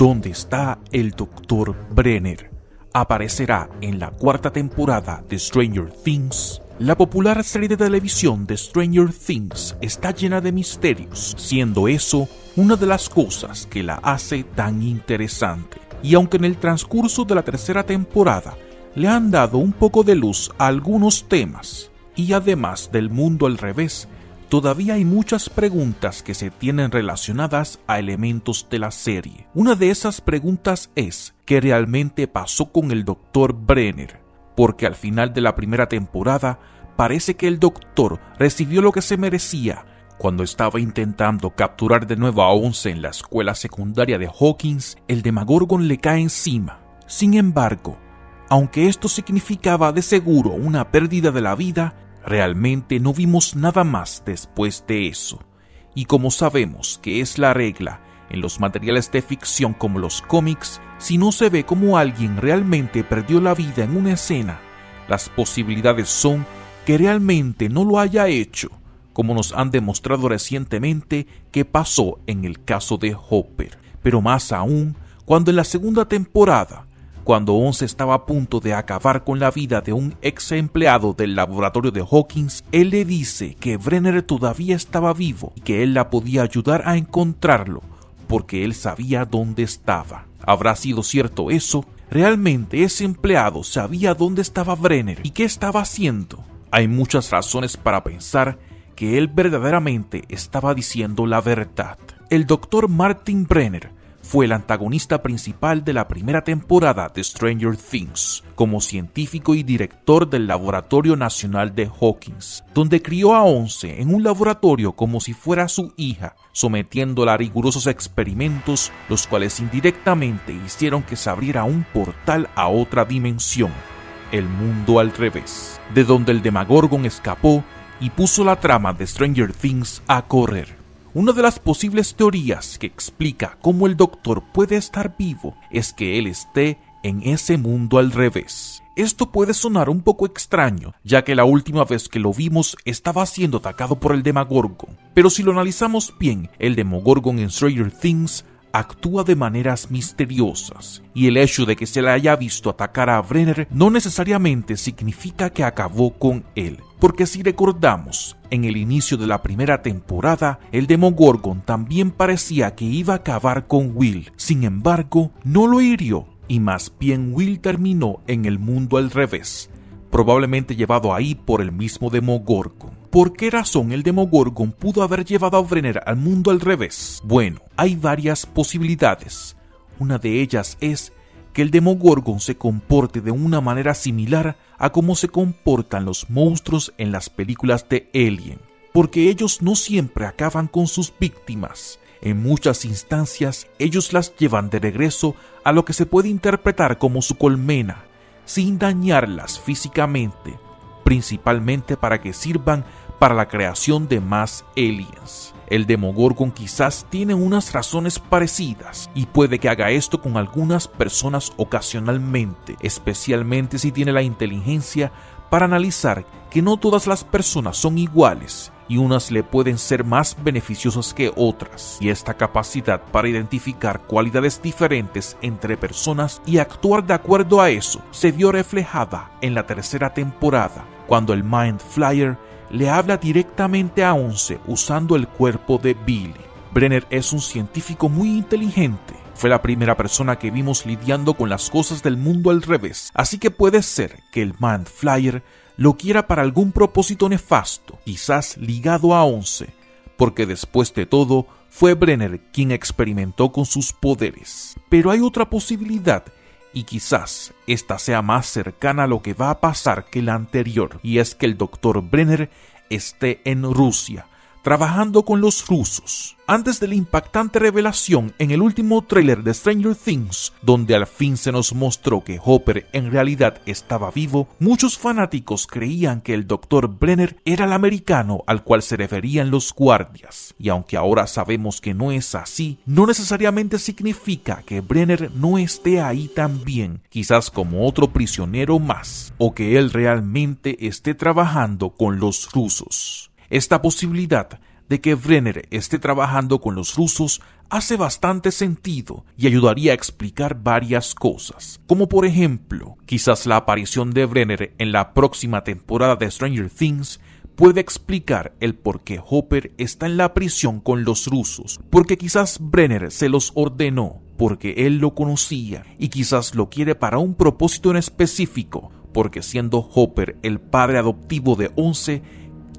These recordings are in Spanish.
¿Dónde está el Dr. Brenner? Aparecerá en la cuarta temporada de Stranger Things. La popular serie de televisión de Stranger Things está llena de misterios, siendo eso una de las cosas que la hace tan interesante. Y aunque en el transcurso de la tercera temporada le han dado un poco de luz a algunos temas, y además del mundo al revés, todavía hay muchas preguntas que se tienen relacionadas a elementos de la serie. Una de esas preguntas es, ¿qué realmente pasó con el Dr. Brenner? Porque al final de la primera temporada parece que el Doctor recibió lo que se merecía cuando estaba intentando capturar de nuevo a Once en la escuela secundaria de Hawkins, el Demagorgon le cae encima. Sin embargo, aunque esto significaba de seguro una pérdida de la vida, Realmente no vimos nada más después de eso. Y como sabemos que es la regla en los materiales de ficción como los cómics, si no se ve como alguien realmente perdió la vida en una escena, las posibilidades son que realmente no lo haya hecho, como nos han demostrado recientemente que pasó en el caso de Hopper. Pero más aún, cuando en la segunda temporada cuando Once estaba a punto de acabar con la vida de un ex empleado del laboratorio de Hawkins, él le dice que Brenner todavía estaba vivo y que él la podía ayudar a encontrarlo, porque él sabía dónde estaba. ¿Habrá sido cierto eso? ¿Realmente ese empleado sabía dónde estaba Brenner y qué estaba haciendo? Hay muchas razones para pensar que él verdaderamente estaba diciendo la verdad. El doctor Martin Brenner fue el antagonista principal de la primera temporada de Stranger Things, como científico y director del Laboratorio Nacional de Hawkins, donde crió a Once en un laboratorio como si fuera su hija, sometiéndola a rigurosos experimentos, los cuales indirectamente hicieron que se abriera un portal a otra dimensión, el mundo al revés, de donde el Demagorgon escapó y puso la trama de Stranger Things a correr. Una de las posibles teorías que explica cómo el doctor puede estar vivo es que él esté en ese mundo al revés. Esto puede sonar un poco extraño, ya que la última vez que lo vimos estaba siendo atacado por el Demogorgon, pero si lo analizamos bien, el Demogorgon en Stranger Things actúa de maneras misteriosas, y el hecho de que se le haya visto atacar a Brenner no necesariamente significa que acabó con él, porque si recordamos, en el inicio de la primera temporada, el Demogorgon también parecía que iba a acabar con Will, sin embargo, no lo hirió, y más bien Will terminó en el mundo al revés, probablemente llevado ahí por el mismo Demogorgon. ¿Por qué razón el Demogorgon pudo haber llevado a Brenner al mundo al revés? Bueno, hay varias posibilidades. Una de ellas es que el Demogorgon se comporte de una manera similar a cómo se comportan los monstruos en las películas de Alien, porque ellos no siempre acaban con sus víctimas. En muchas instancias ellos las llevan de regreso a lo que se puede interpretar como su colmena, sin dañarlas físicamente, principalmente para que sirvan para la creación de más aliens. El Demogorgon quizás tiene unas razones parecidas y puede que haga esto con algunas personas ocasionalmente, especialmente si tiene la inteligencia para analizar que no todas las personas son iguales y unas le pueden ser más beneficiosas que otras, y esta capacidad para identificar cualidades diferentes entre personas y actuar de acuerdo a eso se vio reflejada en la tercera temporada, cuando el Mind Flyer le habla directamente a Once usando el cuerpo de Billy. Brenner es un científico muy inteligente. Fue la primera persona que vimos lidiando con las cosas del mundo al revés, así que puede ser que el Mind Flyer lo quiera para algún propósito nefasto, quizás ligado a Once, porque después de todo fue Brenner quien experimentó con sus poderes. Pero hay otra posibilidad y quizás esta sea más cercana a lo que va a pasar que la anterior, y es que el doctor Brenner esté en Rusia, trabajando con los rusos antes de la impactante revelación en el último tráiler de Stranger Things, donde al fin se nos mostró que Hopper en realidad estaba vivo, muchos fanáticos creían que el Dr. Brenner era el americano al cual se referían los guardias. Y aunque ahora sabemos que no es así, no necesariamente significa que Brenner no esté ahí también, quizás como otro prisionero más, o que él realmente esté trabajando con los rusos. Esta posibilidad de que Brenner esté trabajando con los rusos hace bastante sentido y ayudaría a explicar varias cosas, como por ejemplo, quizás la aparición de Brenner en la próxima temporada de Stranger Things puede explicar el por qué Hopper está en la prisión con los rusos, porque quizás Brenner se los ordenó, porque él lo conocía y quizás lo quiere para un propósito en específico, porque siendo Hopper el padre adoptivo de Once,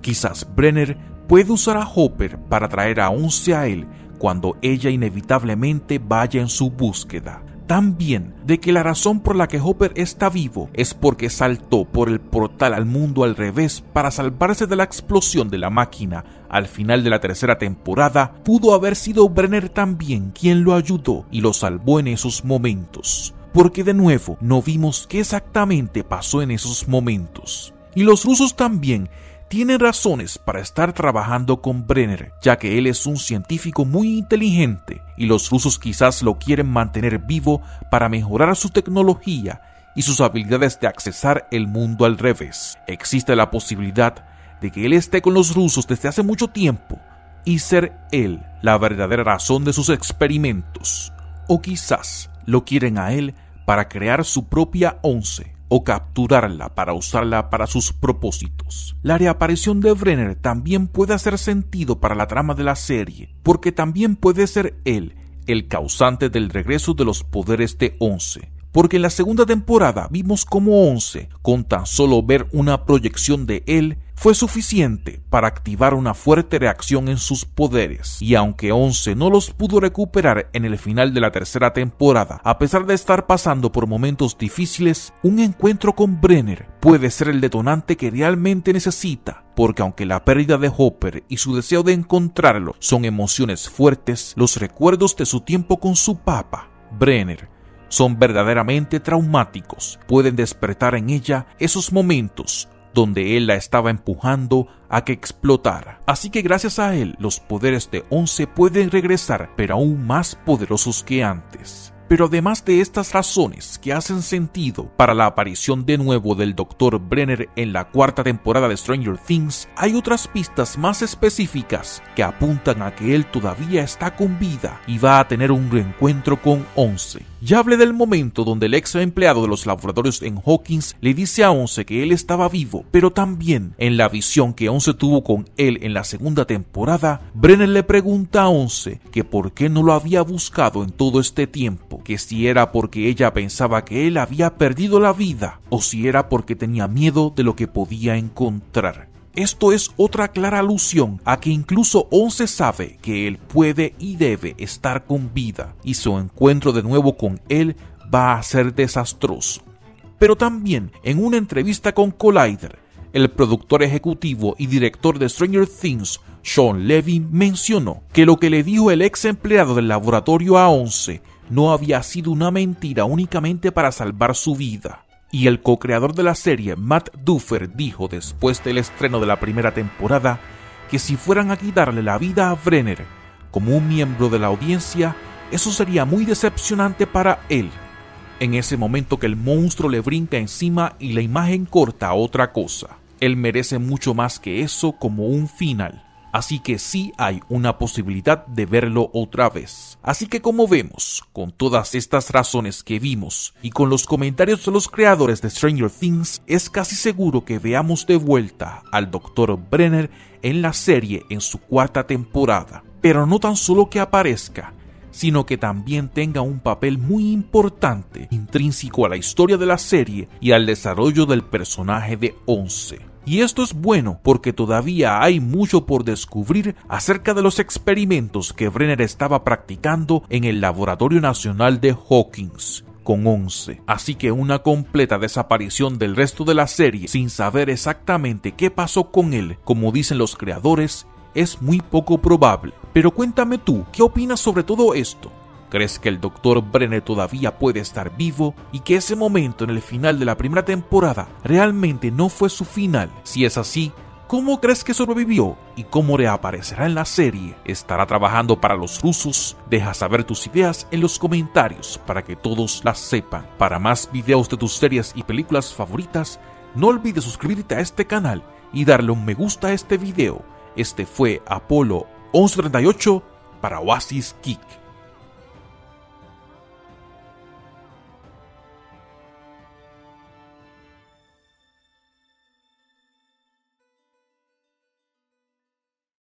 quizás Brenner puede usar a Hopper para traer a Once a él cuando ella inevitablemente vaya en su búsqueda. También de que la razón por la que Hopper está vivo es porque saltó por el portal al mundo al revés para salvarse de la explosión de la máquina al final de la tercera temporada, pudo haber sido Brenner también quien lo ayudó y lo salvó en esos momentos. Porque de nuevo no vimos qué exactamente pasó en esos momentos. Y los rusos también tiene razones para estar trabajando con Brenner, ya que él es un científico muy inteligente y los rusos quizás lo quieren mantener vivo para mejorar su tecnología y sus habilidades de accesar el mundo al revés. Existe la posibilidad de que él esté con los rusos desde hace mucho tiempo y ser él la verdadera razón de sus experimentos. O quizás lo quieren a él para crear su propia once o capturarla para usarla para sus propósitos. La reaparición de Brenner también puede hacer sentido para la trama de la serie, porque también puede ser él el causante del regreso de los poderes de Once, porque en la segunda temporada vimos como Once, con tan solo ver una proyección de él, fue suficiente para activar una fuerte reacción en sus poderes, y aunque Once no los pudo recuperar en el final de la tercera temporada, a pesar de estar pasando por momentos difíciles, un encuentro con Brenner puede ser el detonante que realmente necesita, porque aunque la pérdida de Hopper y su deseo de encontrarlo son emociones fuertes, los recuerdos de su tiempo con su papa, Brenner, son verdaderamente traumáticos, pueden despertar en ella esos momentos donde él la estaba empujando a que explotara. Así que gracias a él los poderes de Once pueden regresar, pero aún más poderosos que antes. Pero además de estas razones que hacen sentido para la aparición de nuevo del Dr. Brenner en la cuarta temporada de Stranger Things, hay otras pistas más específicas que apuntan a que él todavía está con vida y va a tener un reencuentro con Once. Ya hablé del momento donde el ex empleado de los laboratorios en Hawkins le dice a Once que él estaba vivo, pero también en la visión que Once tuvo con él en la segunda temporada, Brenner le pregunta a Once que por qué no lo había buscado en todo este tiempo que si era porque ella pensaba que él había perdido la vida o si era porque tenía miedo de lo que podía encontrar. Esto es otra clara alusión a que incluso Once sabe que él puede y debe estar con vida y su encuentro de nuevo con él va a ser desastroso. Pero también en una entrevista con Collider, el productor ejecutivo y director de Stranger Things, Sean Levy, mencionó que lo que le dijo el ex empleado del laboratorio a Once no había sido una mentira únicamente para salvar su vida. Y el co-creador de la serie, Matt Duffer, dijo después del estreno de la primera temporada que si fueran a quitarle la vida a Brenner como un miembro de la audiencia, eso sería muy decepcionante para él. En ese momento que el monstruo le brinca encima y la imagen corta a otra cosa. Él merece mucho más que eso como un final así que sí hay una posibilidad de verlo otra vez. Así que como vemos, con todas estas razones que vimos y con los comentarios de los creadores de Stranger Things, es casi seguro que veamos de vuelta al Dr. Brenner en la serie en su cuarta temporada. Pero no tan solo que aparezca, sino que también tenga un papel muy importante, intrínseco a la historia de la serie y al desarrollo del personaje de Once. Y esto es bueno porque todavía hay mucho por descubrir acerca de los experimentos que Brenner estaba practicando en el Laboratorio Nacional de Hawkins con 11. Así que una completa desaparición del resto de la serie sin saber exactamente qué pasó con él, como dicen los creadores, es muy poco probable. Pero cuéntame tú, ¿qué opinas sobre todo esto? ¿Crees que el Dr. Brenner todavía puede estar vivo y que ese momento en el final de la primera temporada realmente no fue su final? Si es así, ¿Cómo crees que sobrevivió y cómo reaparecerá en la serie? ¿Estará trabajando para los rusos? Deja saber tus ideas en los comentarios para que todos las sepan. Para más videos de tus series y películas favoritas, no olvides suscribirte a este canal y darle un me gusta a este video Este fue Apolo 1138 para Oasis Geek.